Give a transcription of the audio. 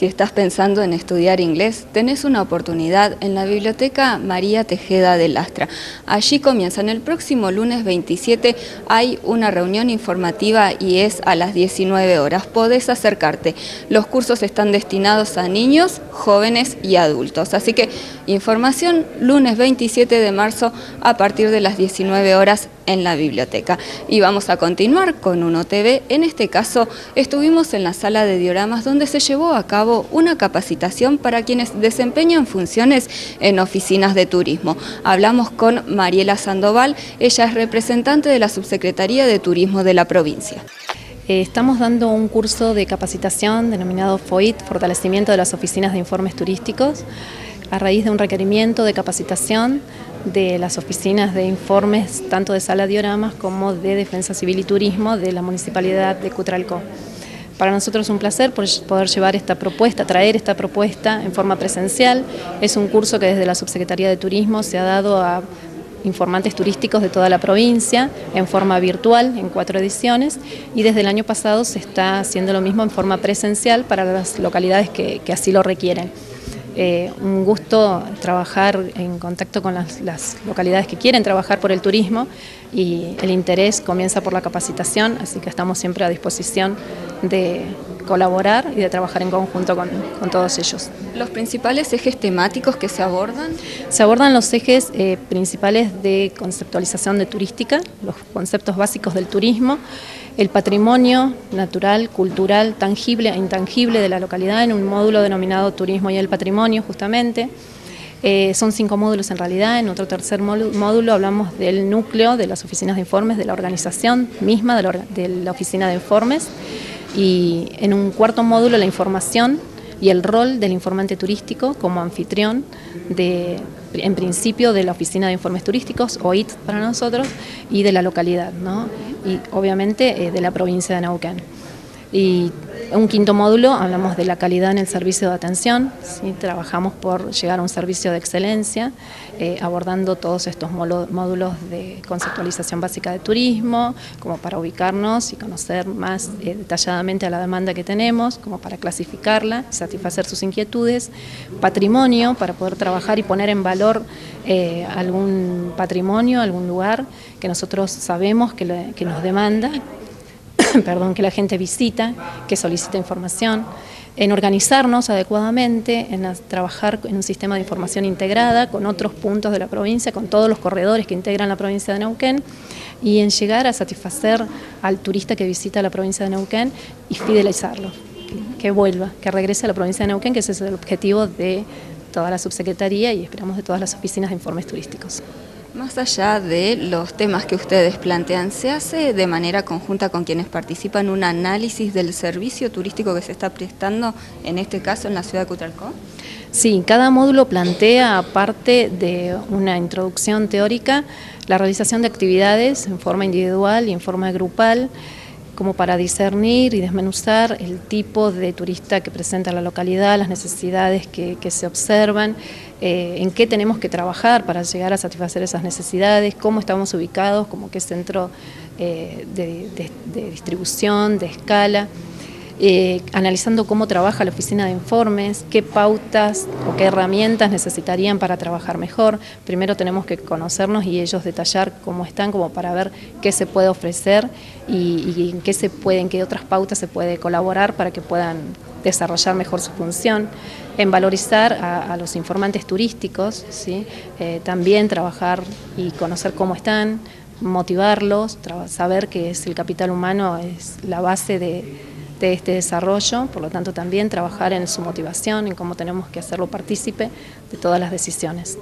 Si estás pensando en estudiar inglés, tenés una oportunidad en la Biblioteca María Tejeda de Lastra. Allí comienzan el próximo lunes 27, hay una reunión informativa y es a las 19 horas. Podés acercarte. Los cursos están destinados a niños, jóvenes y adultos. Así que información lunes 27 de marzo a partir de las 19 horas en la biblioteca. Y vamos a continuar con UNO TV. En este caso estuvimos en la sala de dioramas donde se llevó a cabo una capacitación para quienes desempeñan funciones en oficinas de turismo. Hablamos con Mariela Sandoval, ella es representante de la Subsecretaría de Turismo de la provincia. Eh, estamos dando un curso de capacitación denominado FOIT, Fortalecimiento de las Oficinas de Informes Turísticos, a raíz de un requerimiento de capacitación de las oficinas de informes tanto de sala dioramas como de defensa civil y turismo de la municipalidad de Cutralcó. Para nosotros es un placer poder llevar esta propuesta, traer esta propuesta en forma presencial. Es un curso que desde la Subsecretaría de Turismo se ha dado a informantes turísticos de toda la provincia en forma virtual en cuatro ediciones y desde el año pasado se está haciendo lo mismo en forma presencial para las localidades que así lo requieren. Eh, un gusto trabajar en contacto con las, localidades que quieren trabajar por el turismo y el interés comienza por la capacitación, así que estamos siempre a disposición de colaborar y de trabajar en conjunto con, todos ellos. ¿Los principales ejes temáticos que se abordan? Se abordan los ejes eh, principales de conceptualización de turística, los conceptos básicos del turismo, el patrimonio natural, cultural, tangible e intangible de la localidad en un módulo denominado Turismo y el Patrimonio, justamente. Eh, son cinco módulos en realidad, en otro tercer módulo hablamos del núcleo de las oficinas de informes, de la organización misma de la, de la oficina de informes y en un cuarto módulo la información y el rol del informante turístico como anfitrión de, en principio, de la Oficina de Informes Turísticos, OIT para nosotros, y de la localidad, ¿no? y obviamente eh, de la provincia de Neuquén. Y un quinto módulo, hablamos de la calidad en el servicio de atención, trabajamos por llegar a un servicio de excelencia, eh, abordando todos estos módulos de conceptualización básica de turismo, como para ubicarnos y conocer más eh, detalladamente a la demanda que tenemos, como para clasificarla, satisfacer sus inquietudes, patrimonio, para poder trabajar y poner en valor eh, algún patrimonio, algún lugar que nosotros sabemos que nos demanda, perdón, que la gente visita, que solicita información, en organizarnos adecuadamente, en trabajar en un sistema de información integrada con otros puntos de la provincia, con todos los corredores que integran la provincia de Neuquén y en llegar a satisfacer al turista que visita la provincia de Neuquén y fidelizarlo, que vuelva, que regrese a la provincia de Neuquén, que ese es el objetivo de toda la subsecretaría y esperamos de todas las oficinas de informes turísticos. Más allá de los temas que ustedes plantean, ¿se hace de manera conjunta con quienes participan un análisis del servicio turístico que se está prestando, en este caso en la ciudad de Cutralcó? Sí, cada módulo plantea, aparte de una introducción teórica, la realización de actividades en forma individual y en forma grupal, como para discernir y desmenuzar el tipo de turista que presenta la localidad, las necesidades que, se observan, eh, en qué tenemos que trabajar para llegar a satisfacer esas necesidades, cómo estamos ubicados, como qué centro eh, de distribución, de escala. Eh, analizando cómo trabaja la oficina de informes, qué pautas o qué herramientas necesitarían para trabajar mejor. Primero tenemos que conocernos y ellos detallar cómo están, como para ver qué se puede ofrecer y, en qué se puede, qué otras pautas se puede colaborar para que puedan desarrollar mejor su función, en valorizar a, los informantes turísticos, ¿sí? Eh, también trabajar y conocer cómo están, motivarlos, saber que es el capital humano es la base de de este desarrollo, por lo tanto también trabajar en su motivación, en cómo tenemos que hacerlo partícipe de todas las decisiones.